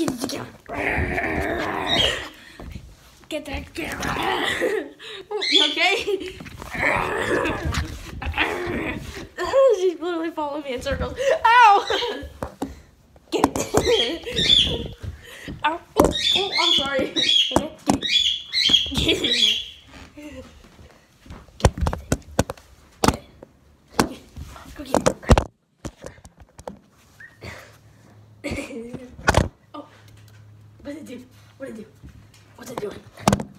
Get it together. Get that together. you okay? She's literally following me in circles. Ow! Get it. Ow. Oh, oh, I'm sorry. Get it. Go get it. What did it do? What did it do? What's it doing?